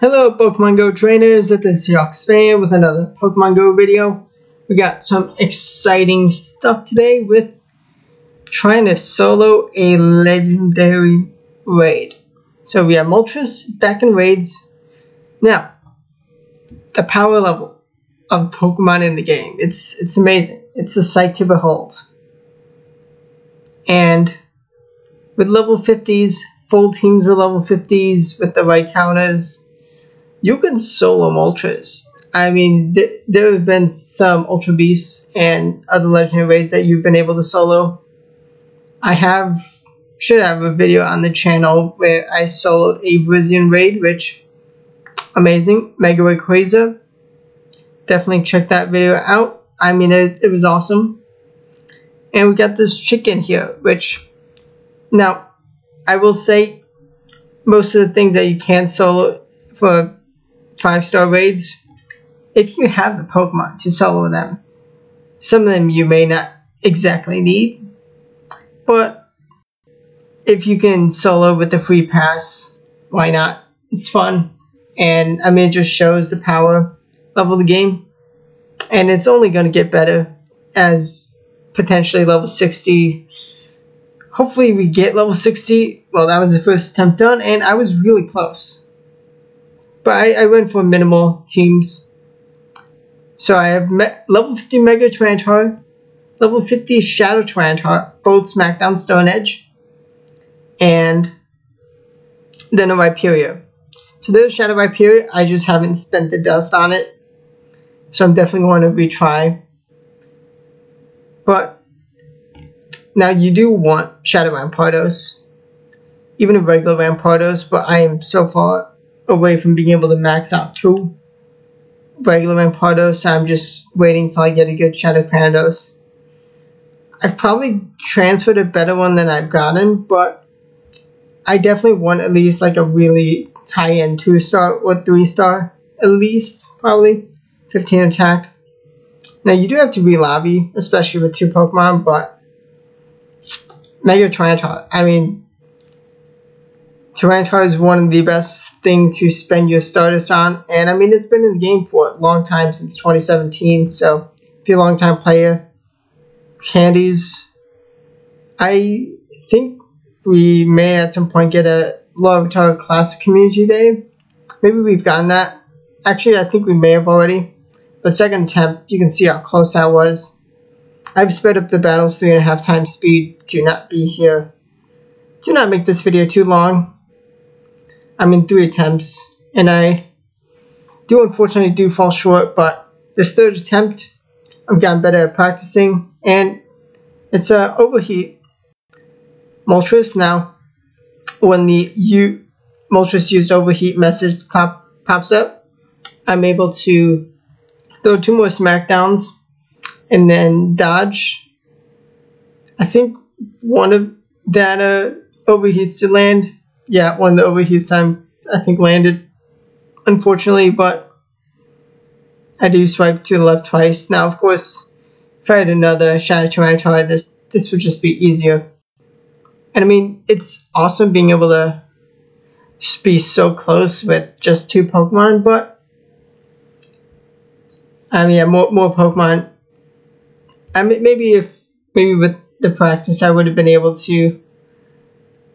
Hello Pokemon Go trainers, it is Seahawks fan with another Pokemon Go video. We got some exciting stuff today with trying to solo a legendary raid. So we have Moltres back in raids. Now, the power level of Pokemon in the game, it's it's amazing. It's a sight to behold. And with level 50s, full teams of level 50s with the right counters, you can solo Moltres. I mean, th- there have been some Ultra Beasts and other legendary raids that you've been able to solo. I have, should have a video on the channel where I soloed a Virizion raid, which, amazing. Mega Rayquaza. Definitely check that video out. I mean, it, it was awesome. And we got this chicken here, which, now, I will say, most of the things that you can solo for five star raids, if you have the Pokemon to solo them, some of them you may not exactly need, but if you can solo with the free pass, why not? It's fun, and I mean, it just shows the power level of the game, and it's only going to get better as potentially level 60. Hopefully, we get level 60. Well, that was the first attempt done, and I was really close. But I, I went for minimal teams. So I have level 50 Mega Tyranitar, level 50 Shadow Tyranitar, both SmackDown Stone Edge, and then a Rhyperior. So there's Shadow Rhyperior, I just haven't spent the dust on it. So I'm definitely going to retry. But now you do want Shadow Rampardos, even a regular Rampardos, but I am so far away from being able to max out two regular Rampardos. So I'm just waiting till I get a good Shadow Cranidos. I've probably transferred a better one than I've gotten, but I definitely want at least like a really high end 2 star or 3 star, at least, probably. 15 attack. Now you do have to re-lobby, especially with two Pokemon, but Mega Tyranitar, I mean, Tyranitar is one of the best thing to spend your Stardust on, and I mean it's been in the game for a long time since 2017. So if you're a long time player, candies. I think we may at some point get a Larvitar Classic Community Day. Maybe we've gotten that. Actually, I think we may have already. But second attempt, you can see how close that was. I've sped up the battles three and a half times speed to not be here. Do not make this video too long. I'm in three attempts, and I do unfortunately do fall short, but this third attempt, I've gotten better at practicing, and it's a overheat Moltres now. When the U Moltres used overheat message pop pops up, I'm able to throw two more smackdowns and then dodge. I think one of that uh, overheats to land yeah, one of the overheats time I think landed, unfortunately, but I do swipe to the left twice. Now, of course, if I had another Shadow Tyranitar, this this would just be easier. And I mean, it's awesome being able to be so close with just two Pokemon, but I mean, yeah, more more Pokemon. I mean, maybe if maybe with the practice, I would have been able to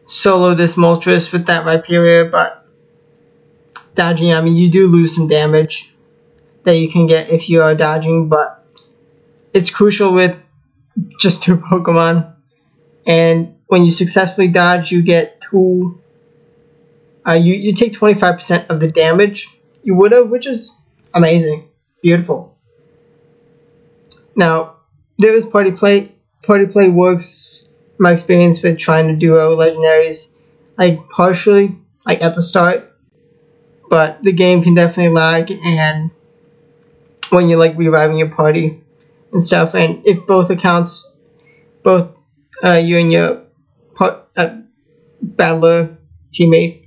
solo this Moltres with that Rhyperior, but dodging, I mean, you do lose some damage that you can get if you are dodging, but it's crucial with just two Pokemon. And when you successfully dodge, you get two. Uh, you, you take 25% of the damage you would have, which is amazing. Beautiful. Now, there is party play. Party play works my experience with trying to duo legendaries, like partially, like at the start, but the game can definitely lag and when you're like reviving your party and stuff, and if both accounts, both uh, you and your part, uh, battler teammate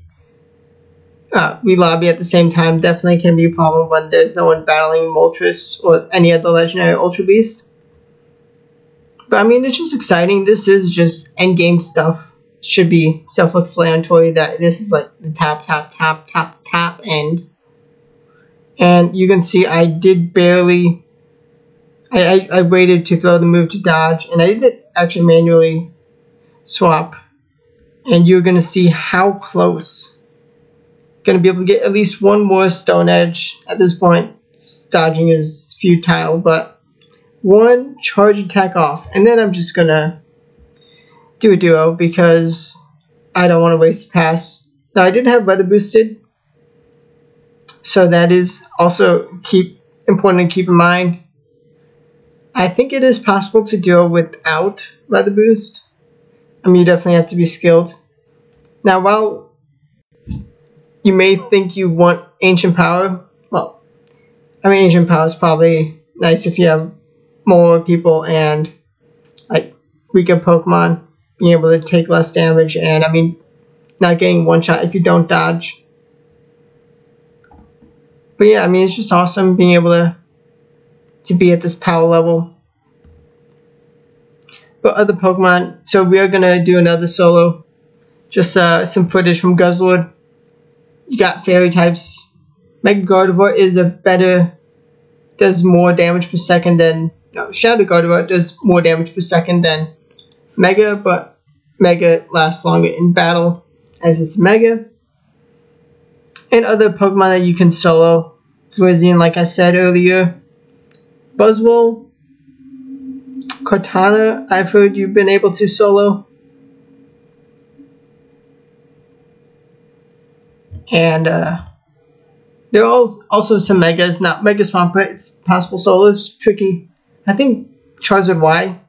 uh, we lobby at the same time definitely can be a problem when there's no one battling Moltres or any other legendary Ultra Beast. But I mean, it's just exciting. This is just end game stuff. should be self-explanatory that this is like the tap, tap, tap, tap, tap end. And you can see I did barely, I, I, I waited to throw the move to dodge, and I didn't actually manually swap. And you're going to see how close. Going to be able to get at least one more stone edge at this point. Dodging is futile, but one charge attack off. And then I'm just to do a duo because I don't want to waste a pass. Now I did have weather boosted, so that is also keep important to keep in mind. I think it is possible to duo without weather boost. I mean, you definitely have to be skilled. Now, while you may think you want ancient power, well, I mean, ancient power is probably nice if you have more people and like weaker Pokemon being able to take less damage, and I mean, not getting one shot if you don't dodge. But yeah, I mean, it's just awesome being able to to be at this power level. But other Pokemon, so we are gonna do another solo, just uh, some footage from Guzzlord. You got fairy types. Mega Gardevoir is a better, does more damage per second than no, Shadow Gardevoir does more damage per second than Mega, but Mega lasts longer in battle as it's Mega. And other Pokemon that you can solo. Virizion, like I said earlier. Buzzwole. Kartana, I've heard you've been able to solo. And uh, there are also some Megas, not Mega Swampert, it's possible solo. It's tricky. I think Charizard Y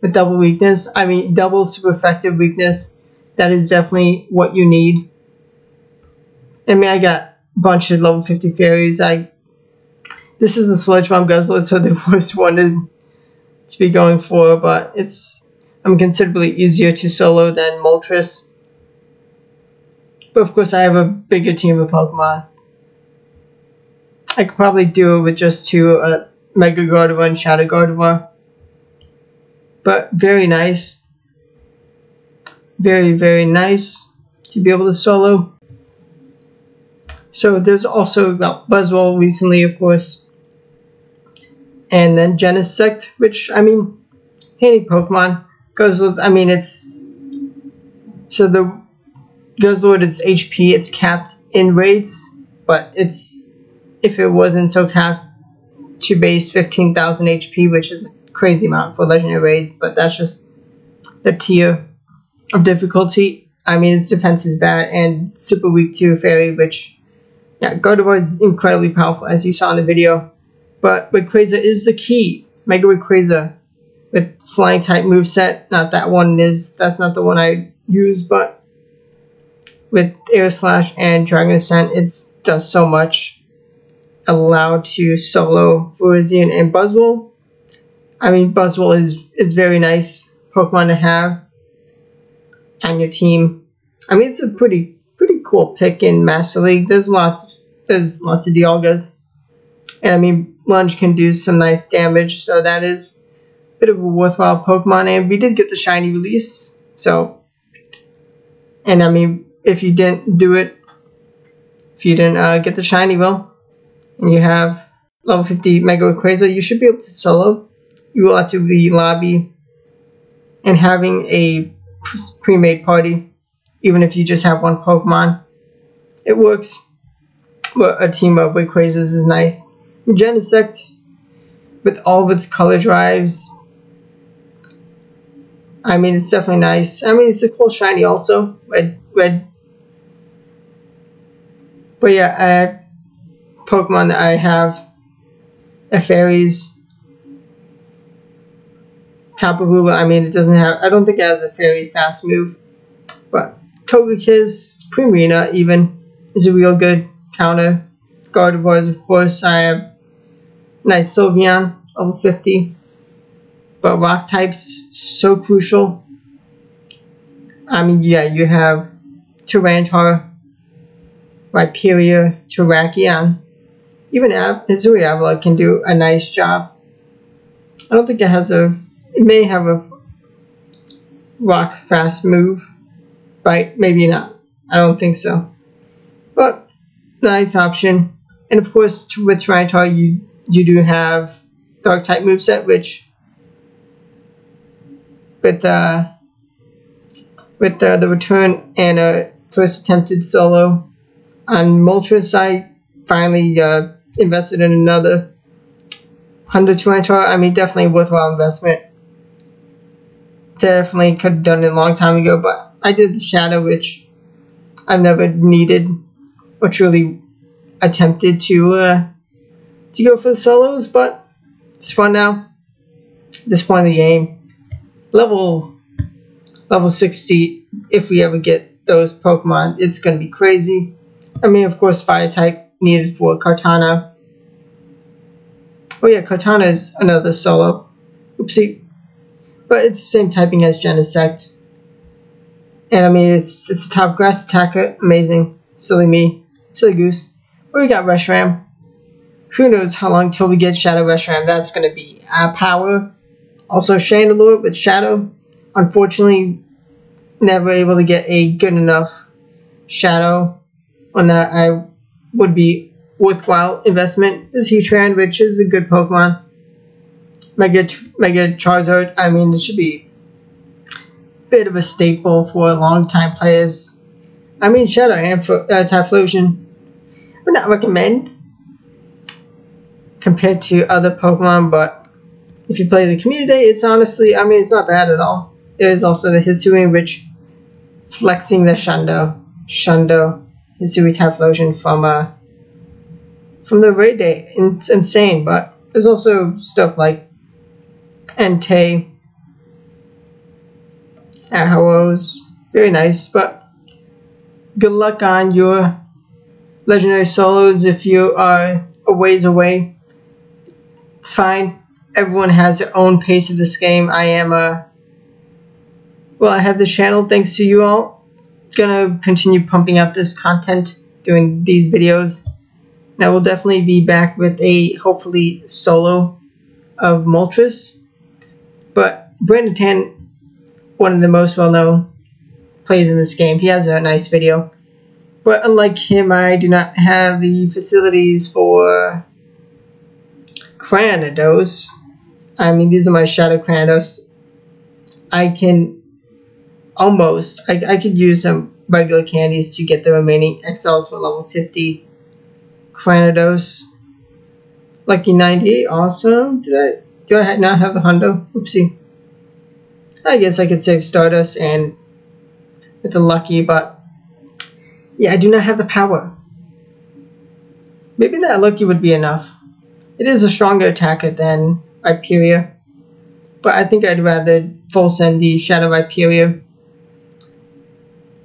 with double weakness. I mean, double super effective weakness. That is definitely what you need. I mean, I got a bunch of level 50 fairies. I This is a Sludge Bomb Guzzlord, so the worst one to, to be going for, but it's I'm considerably easier to solo than Moltres. But of course, I have a bigger team of Pokemon. I could probably do it with just two uh, Mega Gardevoir and Shadow Gardevoir but very nice. Very, very nice to be able to solo. So there's also about Buzzwole recently, of course. And then Genesect, which, I mean, handy Pokemon. Guzzlord, I mean, it's... So the Guzzlord, its HP, it's capped in raids, but it's... If it wasn't so capped to base 15,000 HP, which is a crazy amount for legendary raids, but that's just the tier of difficulty. I mean, its defense is bad and super weak to Fairy, which, yeah, Gardevoir is incredibly powerful, as you saw in the video. But Rayquaza is the key. Mega Rayquaza with flying type moveset. Not that one is, that's not the one I use, but with Air Slash and Dragon Ascent, it does so much. Allowed to solo Virizion and Buzzwole I mean, Buzzwole is is very nice Pokemon to have on your team. I mean, it's a pretty pretty cool pick in Master League. There's lots there's lots of Dialgas, and I mean, Lunge can do some nice damage, so that is a bit of a worthwhile Pokemon. And we did get the shiny release, so and I mean, if you didn't do it, if you didn't uh, get the shiny, well, and you have level 50 Mega Rayquaza, you should be able to solo you will have to be lobby and having a pre-made party, even if you just have one Pokemon. It works, but a team of Rayquazas is nice. Genesect, with all of its color drives, I mean, it's definitely nice. I mean, it's a cool shiny also, red, red. But yeah, uh, Pokemon that I have, a fairies, Tapu Bulu, I mean, it doesn't have, I don't think it has a very fast move. But Togekiss, Primarina even, is a real good counter. Gardevoirs, of course, I have nice Sylveon, level 50. But rock types, so crucial. I mean, yeah, you have Tyranitar, Rhyperior, Terrakion. Even Av- Avila can do a nice job. I don't think it has a it may have a rock fast move, but Maybe not. I don't think so. But nice option. And of course, with Tyranitar, you you do have Dark type moveset, which with uh, with uh, the return and a first attempted solo on Moltres, I finally uh, invested in another 100 Tyranitar. I mean, definitely worthwhile investment. Definitely could have done it a long time ago, but I did the Shadow, which I've never needed or truly attempted to uh, to go for the solos, but it's fun now. This point in the game, level level 60, if we ever get those Pokemon, it's gonna be crazy. I mean, of course, Fire type needed for Kartana. Oh yeah, Kartana is another solo. Oopsie. But it's the same typing as Genesect. And I mean, it's it's top grass attacker. Amazing. Silly me. Silly goose. But we got Reshiram. Who knows how long till we get Shadow Reshiram. That's going to be our power. Also, Chandelure with Shadow. Unfortunately, never able to get a good enough Shadow on that I would be worthwhile investment. This Heatran, which is a good Pokemon. Mega, Mega Charizard, I mean, it should be a bit of a staple for long-time players. I mean, Shadow and uh, Typhlosion would not recommend compared to other Pokemon, but if you play the community, it's honestly, I mean, it's not bad at all. There's also the Hisuian, which flexing the Shundo, Shundo, Hisui Typhlosion from uh, from the raid day. It's insane, but there's also stuff like Entei, Arrows, very nice, but good luck on your legendary solos if you are a ways away. It's fine. Everyone has their own pace of this game. I am a well, I have this channel thanks to you all. Gonna continue pumping out this content, doing these videos. I will definitely be back with a hopefully solo of Moltres. But Brandon Tan, one of the most well known players in this game, he has a nice video. But unlike him, I do not have the facilities for Cranidos. I mean, these are my Shadow Cranidos. I can almost, I, I could use some regular candies to get the remaining XLs for level 50 Cranidos. Lucky 98, awesome. Did I, do I not have the Hundo? Oopsie. I guess I could save Stardust and with the Lucky, but yeah, I do not have the power. Maybe that Lucky would be enough. It is a stronger attacker than Rhyperior, but I think I'd rather full send the Shadow Rhyperior.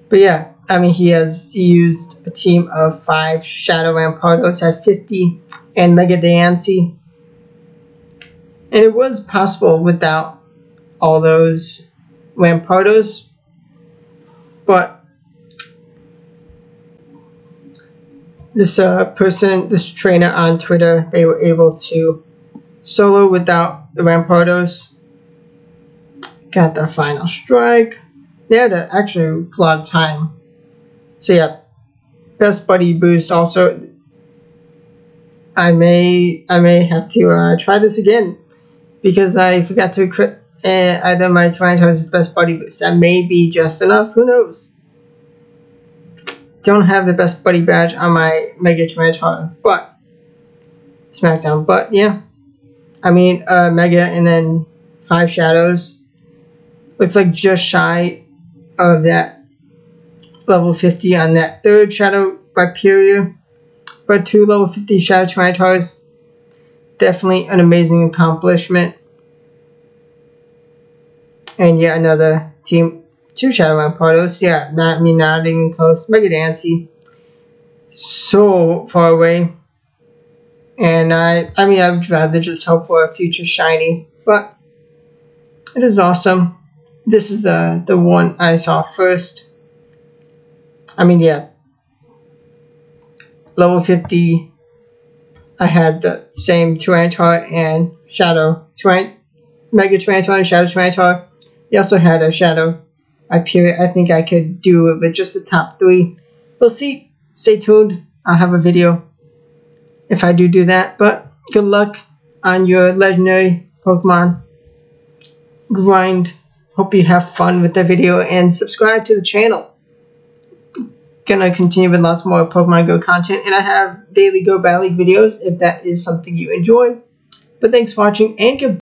But yeah, I mean, he has used a team of five Shadow Rampardos at 50 and Mega Diancie. And it was possible without all those Rampardos, but this uh, person, this trainer on Twitter, they were able to solo without the Rampardos. Got the final strike. They had a, actually a lot of time so yeah, best buddy boost also. I may I may have to uh, try this again because I forgot to equip uh, either my Tyranitar's with best buddy boost. That may be just enough. Who knows? Don't have the best buddy badge on my Mega Tyranitar, but SmackDown. But yeah, I mean uh, Mega and then five shadows. Looks like just shy of that level 50 on that third Shadow Rhyperior, but two level 50 Shadow Tyranitars. Definitely an amazing accomplishment. And yet another team, two Shadow Rampardos. Yeah, not me not even close. Mega Diancie. So far away. And I, I mean, I would rather just hope for a future shiny, but it is awesome. This is the, the one I saw first. I mean, yeah. Level 50, I had the same Tyranitar and Shadow. Tyran Mega Tyranitar and Shadow Tyranitar. They also had a Shadow Rhyperior, I think I could do it with just the top three. We'll see. Stay tuned. I'll have a video if I do do that. But good luck on your legendary Pokemon grind. Hope you have fun with the video and subscribe to the channel. Gonna continue with lots more Pokemon Go content, and I have daily Go Battle League videos if that is something you enjoy. But thanks for watching and goodbye.